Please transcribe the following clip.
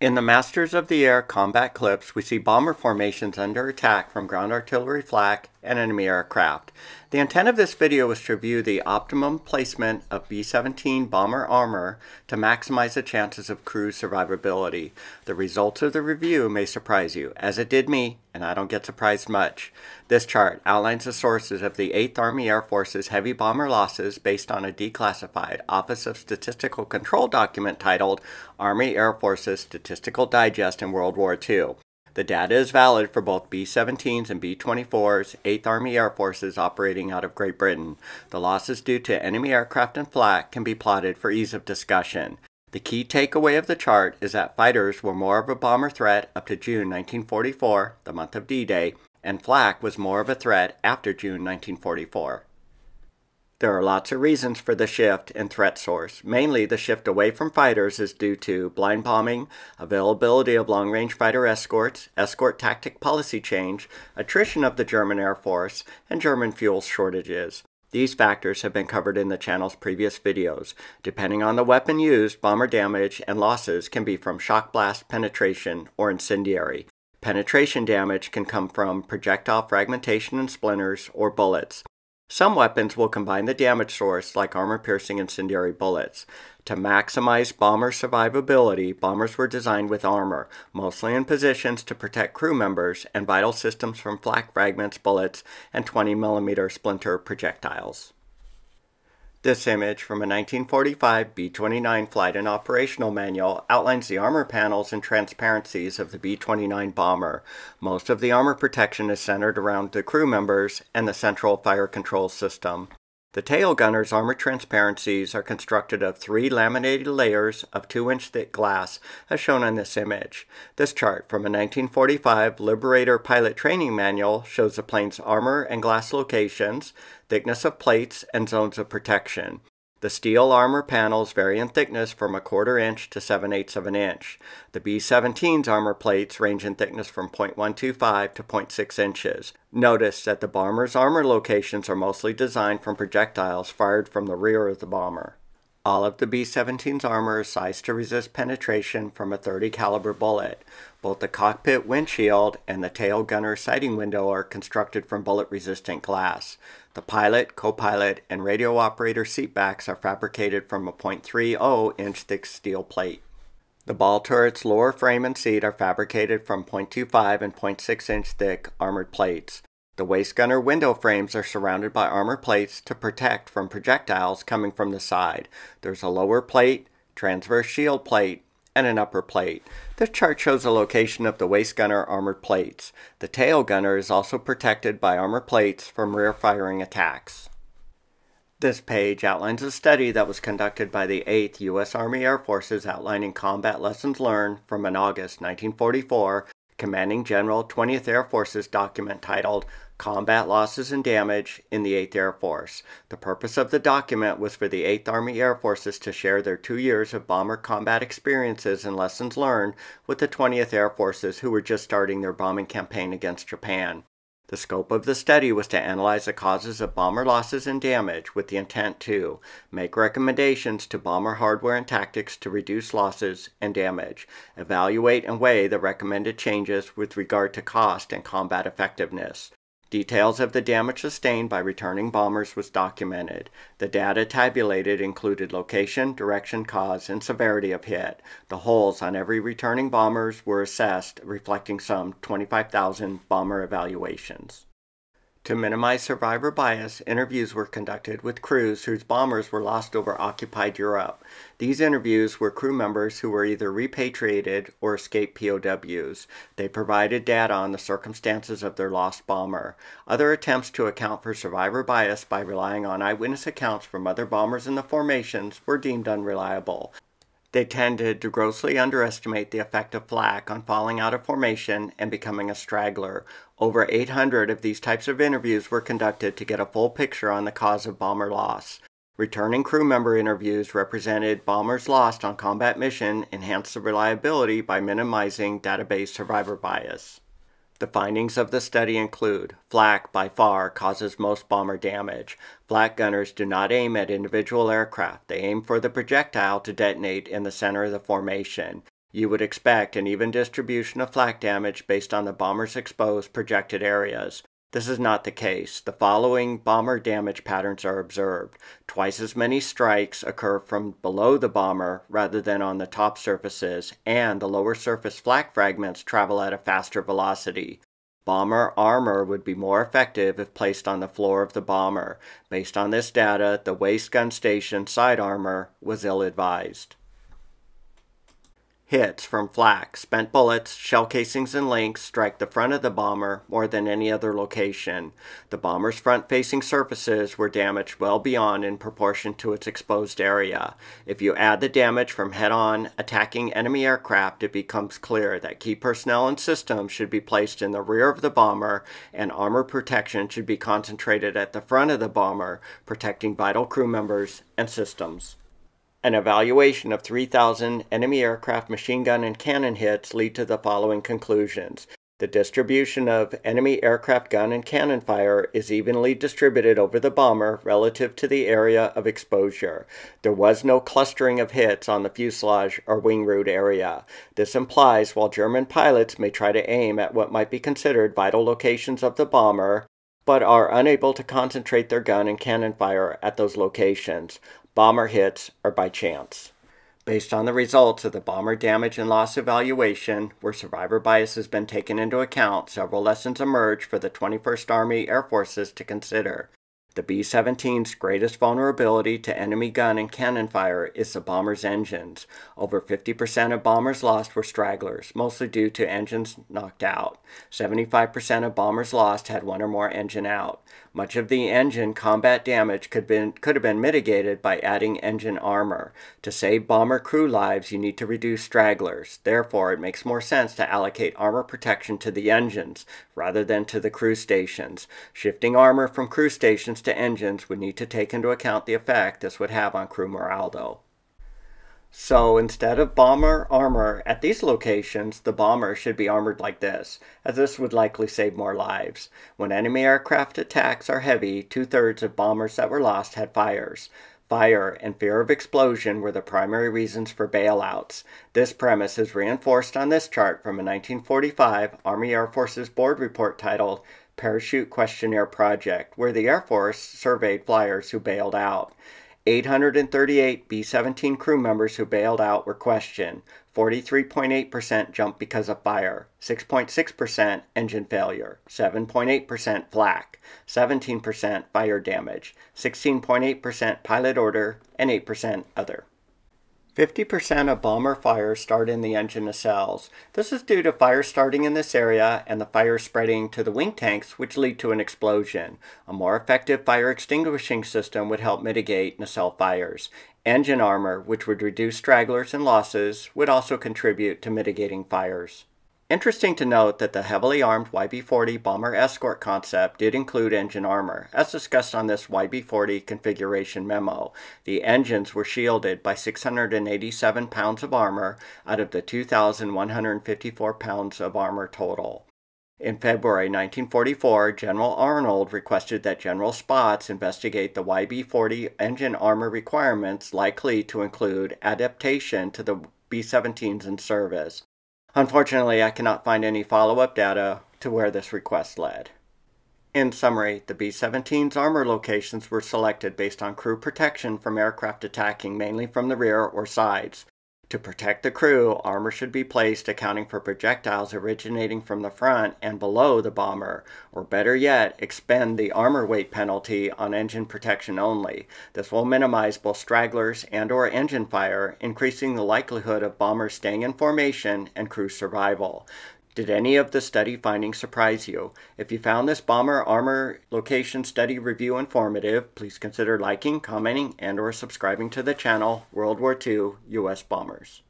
In the Masters of the Air combat clips, we see bomber formations under attack from ground artillery flak and enemy aircraft. The intent of this video was to review the optimum placement of B-17 bomber armor to maximize the chances of crew survivability. The results of the review may surprise you, as it did me, and I don't get surprised much. This chart outlines the sources of the 8th Army Air Force's heavy bomber losses based on a declassified Office of Statistical Control document titled Army Air Force's Statistical Digest in World War II. The data is valid for both B-17s and B-24s, 8th Army Air Forces operating out of Great Britain. The losses due to enemy aircraft and flak can be plotted for ease of discussion. The key takeaway of the chart is that fighters were more of a bomber threat up to June 1944, the month of D-Day, and flak was more of a threat after June 1944. There are lots of reasons for the shift in threat source. Mainly, the shift away from fighters is due to blind bombing, availability of long range fighter escorts, escort tactic policy change, attrition of the German Air Force, and German fuel shortages. These factors have been covered in the channel's previous videos. Depending on the weapon used, bomber damage and losses can be from shock blast, penetration, or incendiary. Penetration damage can come from projectile fragmentation and splinters or bullets. Some weapons will combine the damage source, like armor-piercing incendiary bullets. To maximize bomber survivability, bombers were designed with armor, mostly in positions to protect crew members and vital systems from flak fragments, bullets, and 20mm splinter projectiles. This image from a 1945 B-29 flight and operational manual outlines the armor panels and transparencies of the B-29 bomber. Most of the armor protection is centered around the crew members and the central fire control system. The tail gunner's armor transparencies are constructed of three laminated layers of 2-inch thick glass, as shown in this image. This chart from a 1945 Liberator pilot training manual shows the plane's armor and glass locations, thickness of plates, and zones of protection. The steel armor panels vary in thickness from a quarter inch to 7 eighths of an inch. The B-17's armor plates range in thickness from 0.125 to 0.6 inches. Notice that the bomber's armor locations are mostly designed from projectiles fired from the rear of the bomber. All of the B-17's armor is sized to resist penetration from a 30 caliber bullet. Both the cockpit windshield and the tail gunner sighting window are constructed from bullet-resistant glass. The pilot, co-pilot, and radio operator seatbacks are fabricated from a 0.30 inch thick steel plate. The ball turret's lower frame and seat are fabricated from 0.25 and 0.6 inch thick armored plates. The waist gunner window frames are surrounded by armor plates to protect from projectiles coming from the side. There's a lower plate, transverse shield plate, and an upper plate. This chart shows the location of the waist gunner armored plates. The tail gunner is also protected by armor plates from rear firing attacks. This page outlines a study that was conducted by the 8th U.S. Army Air Forces outlining combat lessons learned from an August 1944 Commanding General 20th Air Force's document titled Combat Losses and Damage in the 8th Air Force. The purpose of the document was for the 8th Army Air Forces to share their two years of bomber combat experiences and lessons learned with the 20th Air Forces who were just starting their bombing campaign against Japan. The scope of the study was to analyze the causes of bomber losses and damage with the intent to make recommendations to bomber hardware and tactics to reduce losses and damage, evaluate and weigh the recommended changes with regard to cost and combat effectiveness, Details of the damage sustained by returning bombers was documented. The data tabulated included location, direction, cause, and severity of hit. The holes on every returning bombers were assessed, reflecting some 25,000 bomber evaluations. To minimize survivor bias, interviews were conducted with crews whose bombers were lost over occupied Europe. These interviews were crew members who were either repatriated or escaped POWs. They provided data on the circumstances of their lost bomber. Other attempts to account for survivor bias by relying on eyewitness accounts from other bombers in the formations were deemed unreliable. They tended to grossly underestimate the effect of flak on falling out of formation and becoming a straggler. Over 800 of these types of interviews were conducted to get a full picture on the cause of bomber loss. Returning crew member interviews represented bombers lost on combat mission enhanced the reliability by minimizing database survivor bias. The findings of the study include flak by far causes most bomber damage. Flak gunners do not aim at individual aircraft. They aim for the projectile to detonate in the center of the formation. You would expect an even distribution of flak damage based on the bomber's exposed projected areas. This is not the case. The following bomber damage patterns are observed. Twice as many strikes occur from below the bomber rather than on the top surfaces, and the lower surface flak fragments travel at a faster velocity. Bomber armor would be more effective if placed on the floor of the bomber. Based on this data, the waist gun station side armor was ill advised hits from flak, spent bullets, shell casings, and links strike the front of the bomber more than any other location. The bomber's front facing surfaces were damaged well beyond in proportion to its exposed area. If you add the damage from head on attacking enemy aircraft, it becomes clear that key personnel and systems should be placed in the rear of the bomber, and armor protection should be concentrated at the front of the bomber, protecting vital crew members and systems. An evaluation of 3,000 enemy aircraft machine gun and cannon hits lead to the following conclusions. The distribution of enemy aircraft gun and cannon fire is evenly distributed over the bomber relative to the area of exposure. There was no clustering of hits on the fuselage or wing root area. This implies while German pilots may try to aim at what might be considered vital locations of the bomber, but are unable to concentrate their gun and cannon fire at those locations bomber hits are by chance. Based on the results of the bomber damage and loss evaluation, where survivor bias has been taken into account, several lessons emerge for the 21st Army Air Forces to consider. The B 17's greatest vulnerability to enemy gun and cannon fire is the bomber's engines. Over 50% of bombers lost were stragglers, mostly due to engines knocked out. 75% of bombers lost had one or more engine out. Much of the engine combat damage could, been, could have been mitigated by adding engine armor. To save bomber crew lives, you need to reduce stragglers. Therefore, it makes more sense to allocate armor protection to the engines rather than to the crew stations. Shifting armor from crew stations to engines would need to take into account the effect this would have on crew morale, though. So instead of bomber armor at these locations, the bomber should be armored like this, as this would likely save more lives. When enemy aircraft attacks are heavy, two thirds of bombers that were lost had fires. Fire and fear of explosion were the primary reasons for bailouts. This premise is reinforced on this chart from a 1945 Army Air Forces Board report titled Parachute Questionnaire Project, where the Air Force surveyed flyers who bailed out. 838 B 17 crew members who bailed out were questioned. 43.8% jumped because of fire, 6.6% engine failure, 7.8% flak, 17% fire damage, 16.8% pilot order, and 8% other. 50% of bomber fires start in the engine nacelles. This is due to fire starting in this area and the fire spreading to the wing tanks, which lead to an explosion. A more effective fire extinguishing system would help mitigate nacelle fires. Engine armor, which would reduce stragglers and losses, would also contribute to mitigating fires. Interesting to note that the heavily armed YB-40 bomber escort concept did include engine armor, as discussed on this YB-40 configuration memo. The engines were shielded by 687 pounds of armor out of the 2,154 pounds of armor total. In February 1944, General Arnold requested that General Spaatz investigate the YB-40 engine armor requirements likely to include adaptation to the B-17s in service. Unfortunately, I cannot find any follow-up data to where this request led. In summary, the B-17's armor locations were selected based on crew protection from aircraft attacking mainly from the rear or sides, to protect the crew, armor should be placed accounting for projectiles originating from the front and below the bomber, or better yet, expend the armor weight penalty on engine protection only. This will minimize both stragglers and or engine fire, increasing the likelihood of bombers staying in formation and crew survival. Did any of the study findings surprise you? If you found this bomber armor location study review informative, please consider liking, commenting, and or subscribing to the channel World War II U.S. Bombers.